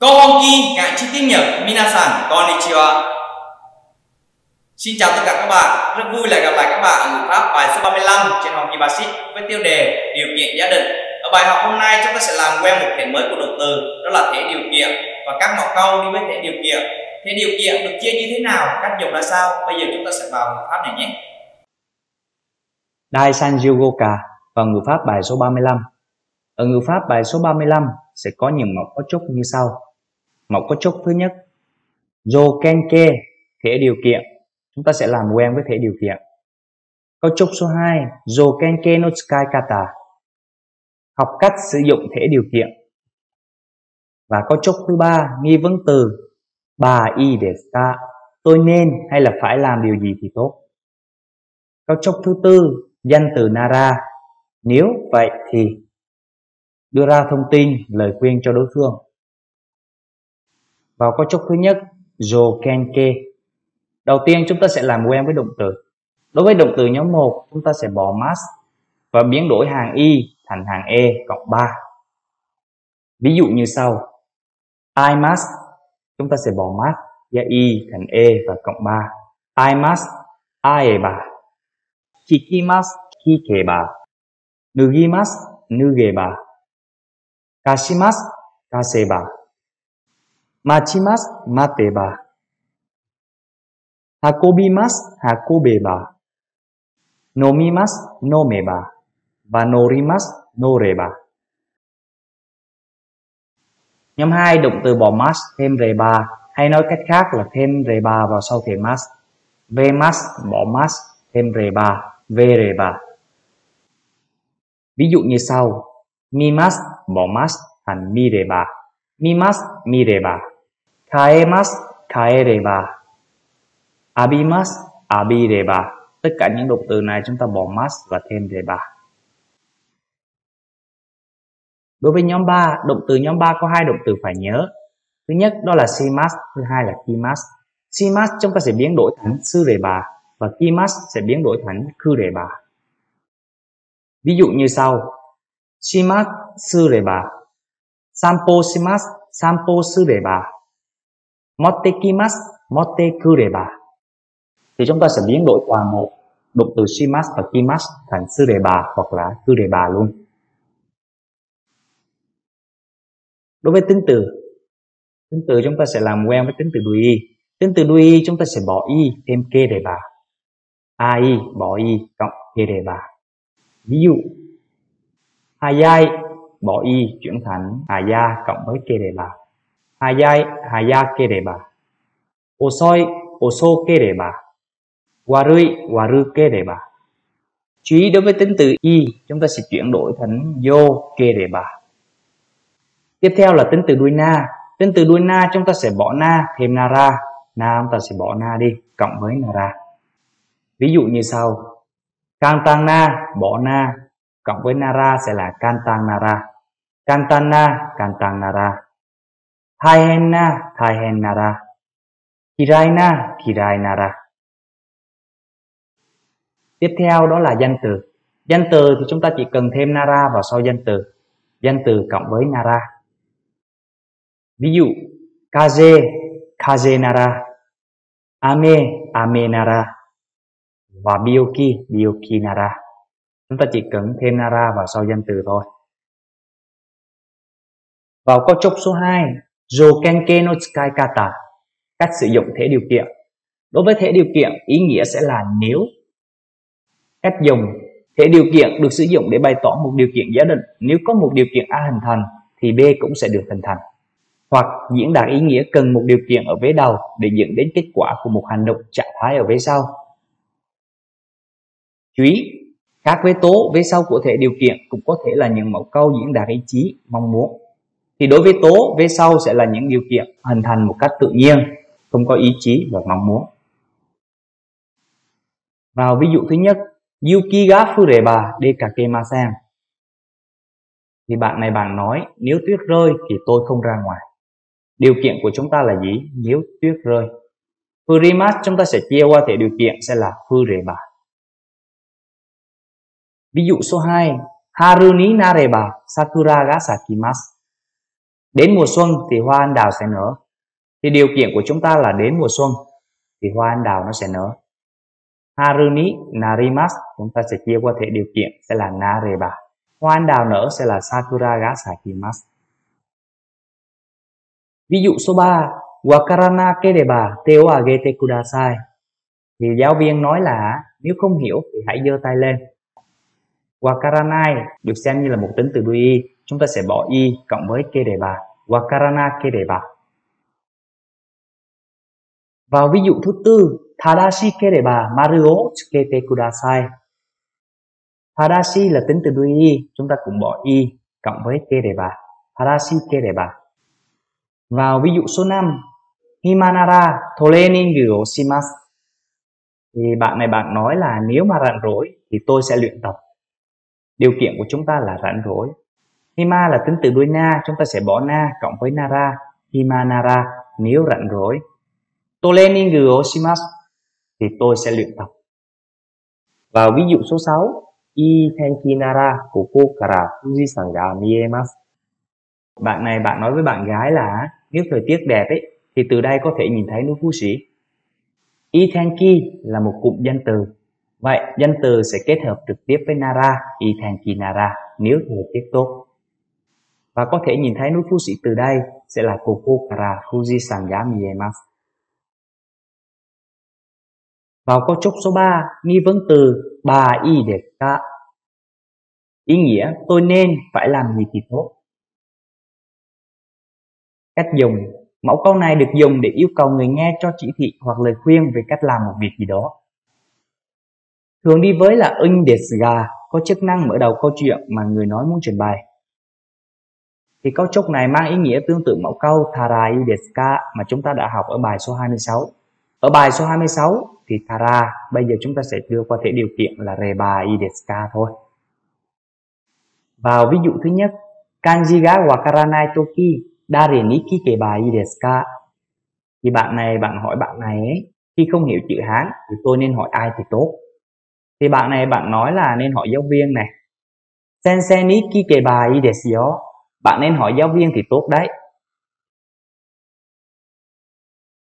Kohonki ngại chi tiết Nhật Minasan Konnichiwa Xin chào tất cả các bạn, rất vui lại gặp lại các bạn ở ngữ pháp bài số 35 trên học kỳ basic với tiêu đề điều kiện giả định. Ở bài học hôm nay chúng ta sẽ làm quen một thể mới của động từ, đó là thể điều kiện và các mọc câu đi với thể điều kiện. Thể điều kiện được chia như thế nào, cách dùng ra sao? Bây giờ chúng ta sẽ vào ngữ pháp này nhé. Dai San Yogoka và ngữ pháp bài số 35. Ở ngữ pháp bài số 35 sẽ có những mẫu cấu trúc như sau. Mẫu cấu trúc thứ nhất, Jokenke, thể điều kiện. Chúng ta sẽ làm quen với thể điều kiện. Cấu trúc số 2, Jokenke no tsukai kata. Học cách sử dụng thể điều kiện. Và cấu trúc thứ ba, nghi vấn từ bà y để ta tôi nên hay là phải làm điều gì thì tốt. Cấu trúc thứ tư, danh từ nara, nếu vậy thì đưa ra thông tin, lời khuyên cho đối phương. Vào cấu trúc thứ nhất, Jokenke. Đầu tiên chúng ta sẽ làm quen với động từ. Đối với động từ nhóm 1, chúng ta sẽ bỏ mass và biến đổi hàng y thành hàng e cộng 3. Ví dụ như sau. I must, chúng ta sẽ bỏ mass và y thành e và cộng 3. I must, aeba. Kikimasu, kikeba. Nugimasu, nugeba. Kashimasu, kaseba machimas mateba. Hakobimas hakobeba. Nomimas nomeba. Và norimasu, noreba. Nhóm 2 động từ bỏ mas thêm reba hay nói cách khác là thêm reba vào sau thể mas. Vemas bỏ mas thêm reba, vereba. Ví dụ như sau. Mimas bỏ mas thành mireba. Mimas mireba. Kaemas kaereba. Abimas abireba. Tất cả những động từ này chúng ta bỏ mas và thêm reba. Đối với nhóm 3, động từ nhóm 3 có hai động từ phải nhớ. Thứ nhất đó là simas, thứ hai là kimas. Simas chúng ta sẽ biến đổi thành sư reba và kimas sẽ biến đổi thành khư reba. Ví dụ như sau. simas sư reba. Sampo simas sampo sư reba. bà motekimas, motekureba. Thì chúng ta sẽ biến đổi toàn bộ động từ shimas và kimas thành sureba hoặc là kureba luôn. Đối với tính từ, tính từ chúng ta sẽ làm quen với tính từ đuôi y. Tính từ đuôi y chúng ta sẽ bỏ y thêm kê đề bà. ai bỏ y cộng kê đề bà. Ví dụ, hayai bỏ y chuyển thành aya cộng với kê Osoi. Warui. Chú ý đối với tính từ y, chúng ta sẽ chuyển đổi thành yo kereba. Tiếp theo là tính từ đuôi na. Tính từ đuôi na chúng ta sẽ bỏ na thêm nara. Na chúng ta sẽ bỏ na đi cộng với nara. Ví dụ như sau. kantana na bỏ na cộng với nara sẽ là kantang nara. kantana na kantang nara. Thaihen na thaihen nara. Kirai na kirai nara. Tiếp theo đó là danh từ. Danh từ thì chúng ta chỉ cần thêm nara vào sau danh từ. Danh từ cộng với nara. Ví dụ, kaze, kaze nara, ame, ame nara, và bioki, bioki nara. Chúng ta chỉ cần thêm nara vào sau danh từ thôi. Vào cấu trúc số 2, Jokenke no tsukai kata, cách sử dụng thể điều kiện. Đối với thể điều kiện, ý nghĩa sẽ là nếu. Cách dùng thể điều kiện được sử dụng để bày tỏ một điều kiện giả định. Nếu có một điều kiện A hình thành, thì B cũng sẽ được hình thành hoặc diễn đạt ý nghĩa cần một điều kiện ở vế đầu để dẫn đến kết quả của một hành động trạng thái ở vế sau. Chú ý, các vế tố vế sau của thể điều kiện cũng có thể là những mẫu câu diễn đạt ý chí, mong muốn. Thì đối với tố, về sau sẽ là những điều kiện hình thành một cách tự nhiên, không có ý chí và mong muốn. Vào ví dụ thứ nhất, Yuki ga fureba dekakemasen. Thì bạn này bạn nói, nếu tuyết rơi thì tôi không ra ngoài. Điều kiện của chúng ta là gì? Nếu tuyết rơi. Furimas chúng ta sẽ chia qua thể điều kiện sẽ là Fureba. Ví dụ số 2, Haruni nareba sakura ga sakimasu đến mùa xuân thì hoa anh đào sẽ nở. Thì điều kiện của chúng ta là đến mùa xuân thì hoa anh đào nó sẽ nở. Haruni, Narimas, chúng ta sẽ chia qua thể điều kiện sẽ là Nareba. Hoa anh đào nở sẽ là Sakura ga sakimas ví dụ số 3 Wakarana kereba teo agete kudasai. Thì giáo viên nói là nếu không hiểu thì hãy giơ tay lên. Wakaranai được xem như là một tính từ đuôi y chúng ta sẽ bỏ y cộng với kê đề bà, Wakarana bà vào ví dụ thứ tư, Tadashi đề maru o tsukete kudasai Tadashi là tính từ đuôi y, chúng ta cũng bỏ y cộng với kê đề bà, Tadashi bà vào ví dụ số 5 Himanara Toleningu shimasu thì bạn này bạn nói là nếu mà rảnh rỗi thì tôi sẽ luyện tập. Điều kiện của chúng ta là rảnh rỗi. Hima là tính từ đuôi na, chúng ta sẽ bỏ na cộng với nara, Himanara nếu rảnh rỗi. Toleningu Oshimasu thì tôi sẽ luyện tập. Vào ví dụ số 6, I Tenkinara Kokokara Fujisan ga miemasu. Bạn này bạn nói với bạn gái là nếu thời tiết đẹp ấy thì từ đây có thể nhìn thấy núi Phú Sĩ. tenki là một cụm danh từ. Vậy danh từ sẽ kết hợp trực tiếp với Nara, Ithanki Nara nếu thời tiết tốt. Và có thể nhìn thấy núi Phú Sĩ từ đây sẽ là Kokokara Fuji ga miemasu. Vào câu chốt số 3, nghi vấn từ bà y đẹp ka. Ý nghĩa tôi nên phải làm gì thì tốt. Cách dùng Mẫu câu này được dùng để yêu cầu người nghe cho chỉ thị hoặc lời khuyên về cách làm một việc gì đó. Thường đi với là in desga có chức năng mở đầu câu chuyện mà người nói muốn trình bày. Thì câu trúc này mang ý nghĩa tương tự mẫu câu Thara Yudeska mà chúng ta đã học ở bài số 26. Ở bài số 26 thì Tara bây giờ chúng ta sẽ đưa qua thể điều kiện là Reba Yudeska thôi. Vào ví dụ thứ nhất, Kanji ga wakaranai toki dare ni kikebai desu ka? Thì bạn này bạn hỏi bạn này ấy, khi không hiểu chữ Hán thì tôi nên hỏi ai thì tốt. Thì bạn này bạn nói là nên hỏi giáo viên này. Sensei ni kikebai desu yo. Bạn nên hỏi giáo viên thì tốt đấy.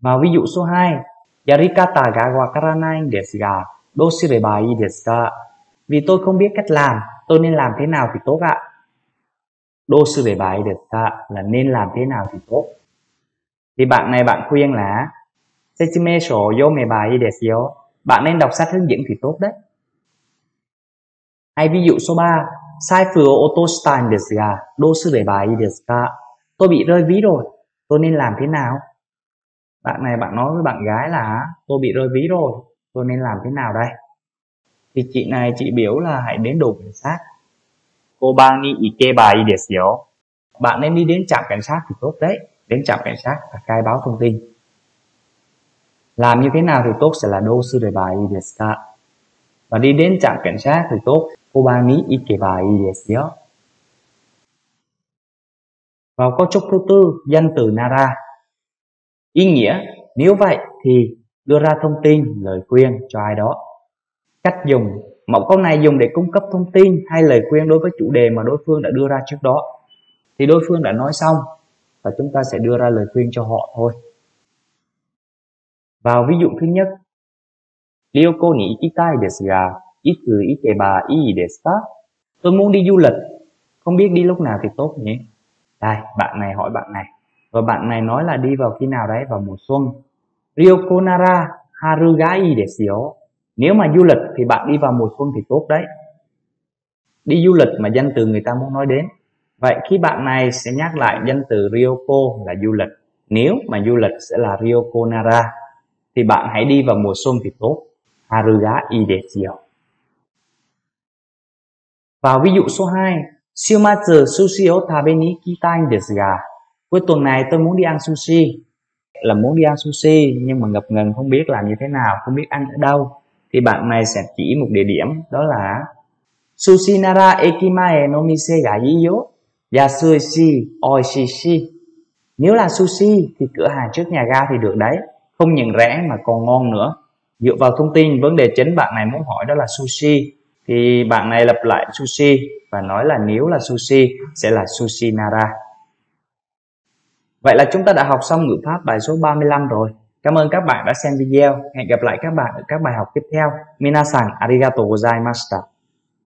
và ví dụ số 2, Yarikata ga wakaranai desu ga dosirebai desu ka? Vì tôi không biết cách làm, tôi nên làm thế nào thì tốt ạ? đô sư về bài là nên làm thế nào thì tốt thì bạn này bạn khuyên là Sechime sho yo me bài desu bạn nên đọc sách hướng dẫn thì tốt đấy hay ví dụ số 3 sai phừa ô tô stein desu à? đô sư để bài desu à? tôi bị rơi ví rồi tôi nên làm thế nào bạn này bạn nói với bạn gái là, tôi bị rơi ví rồi tôi nên làm thế nào đây thì chị này, chị biểu là hãy đến đồn cảnh sát Kobani Ikebai desu yo. Bạn nên đi đến trạm cảnh sát thì tốt đấy. Đến trạm cảnh sát và khai báo thông tin. Làm như thế nào thì tốt sẽ là đô do bài desu ka. À? Và đi đến trạm cảnh sát thì tốt. Kobani Ikebai desu yo. Vào câu trúc thứ tư, danh từ Nara. Ý nghĩa, nếu vậy thì đưa ra thông tin, lời khuyên cho ai đó. Cách dùng Mẫu câu này dùng để cung cấp thông tin hay lời khuyên đối với chủ đề mà đối phương đã đưa ra trước đó. Thì đối phương đã nói xong và chúng ta sẽ đưa ra lời khuyên cho họ thôi. Vào ví dụ thứ nhất, Ryoko ni ikitai desu itsu ikeba ii desu ka? Tôi muốn đi du lịch, không biết đi lúc nào thì tốt nhỉ? Đây, bạn này hỏi bạn này. Và bạn này nói là đi vào khi nào đấy, vào mùa xuân. Ryokonara nara haru ii desu yo nếu mà du lịch thì bạn đi vào mùa xuân thì tốt đấy đi du lịch mà danh từ người ta muốn nói đến vậy khi bạn này sẽ nhắc lại danh từ Ryoko là du lịch nếu mà du lịch sẽ là Ryokonara thì bạn hãy đi vào mùa xuân thì tốt Haruga Ideshio và ví dụ số 2 Shiumatsu sushi o tabeni kitai desu ga. Cuối tuần này tôi muốn đi ăn sushi. Là muốn đi ăn sushi, nhưng mà ngập ngừng, không biết làm như thế nào, không biết ăn ở đâu. Thì bạn này sẽ chỉ một địa điểm, đó là sushi nara Ekimae no mise ga iyo Yasushi Oishishi Nếu là sushi, thì cửa hàng trước nhà ga thì được đấy. Không những rẻ mà còn ngon nữa. Dựa vào thông tin, vấn đề chính bạn này muốn hỏi đó là sushi. Thì bạn này lặp lại sushi và nói là nếu là sushi, sẽ là sushi nara Vậy là chúng ta đã học xong ngữ pháp bài số 35 rồi. Cảm ơn các bạn đã xem video. Hẹn gặp lại các bạn ở các bài học tiếp theo. Minasan arigato gozaimashita.